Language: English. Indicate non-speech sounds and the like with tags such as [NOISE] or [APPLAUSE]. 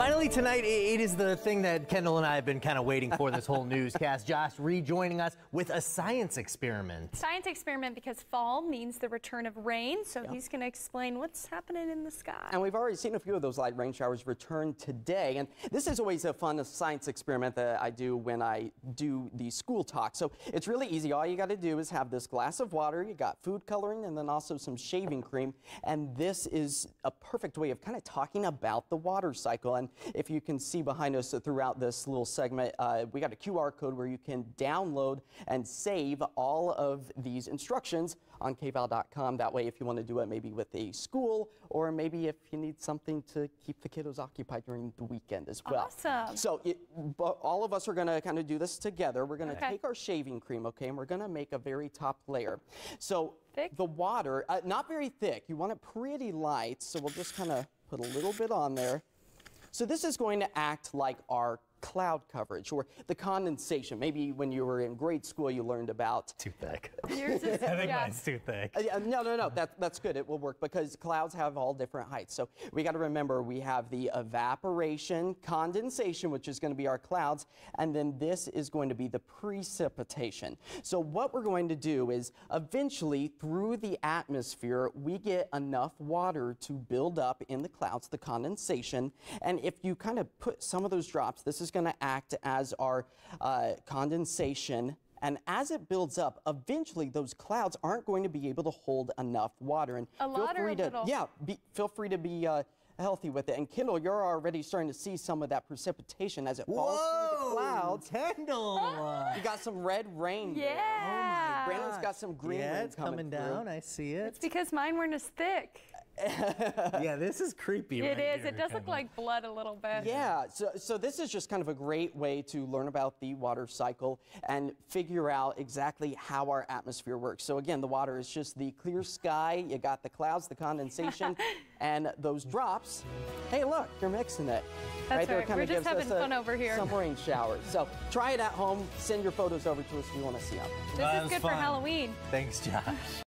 Finally, tonight, it is the thing that Kendall and I have been kind of waiting for this whole [LAUGHS] newscast. Josh rejoining us with a science experiment. Science experiment because fall means the return of rain, so he's going to explain what's happening in the sky. And we've already seen a few of those light rain showers return today. And this is always a fun science experiment that I do when I do the school talk. So it's really easy. All you got to do is have this glass of water. You got food coloring and then also some shaving cream. And this is a perfect way of kind of talking about the water cycle. And if you can see behind us throughout this little segment, uh, we got a QR code where you can download and save all of these instructions on kval.com. That way, if you want to do it maybe with a school or maybe if you need something to keep the kiddos occupied during the weekend as well. Awesome. So it, but all of us are going to kind of do this together. We're going to Okay. take our shaving cream, okay, and we're going to make a very top layer. So Thick? the water, uh, not very thick. You want it pretty light. So we'll just kind of put a little bit on there. So this is going to act like our cloud coverage or the condensation. Maybe when you were in grade school, you learned about Too thick. [LAUGHS] Yours is, [LAUGHS] I think yeah. mine's too thick. uh, no, no, no. That, that's good. It will work because clouds have all different heights. So we got to remember we have the evaporation, condensation, which is going to be our clouds, and then this is going to be the precipitation. So what we're going to do is eventually through the atmosphere, we get enough water to build up in the clouds, the condensation. And if you kind of put some of those drops, this is going to act as our uh, condensation and as it builds up, eventually those clouds aren't going to be able to hold enough water. And A feel lot or free to, little? yeah, be, feel free to be uh, healthy with it. And Kendall, you're already starting to see some of that precipitation as it falls through the clouds. Kendall! You got some red rain. Yeah. there. Yeah. Oh Brandon's got some green yeah, rain it's coming, coming through. down. I see it. It's because mine weren't as thick. [LAUGHS] yeah, this is creepy. It right is. here, It does look Kendall. like blood a little bit. Yeah, so, so this is just kind of a great way to learn about the water cycle and figure out exactly how our atmosphere works. So again, the water is just the clear sky, you got the clouds, the condensation, [LAUGHS] and those drops. Hey, look, you're mixing it. That's there right. kinda We're just gives us having a- fun over here. Some rain showers. So try it at home. Send your photos over to us. We want to see them. This That is was good for. Halloween. Thanks, Josh.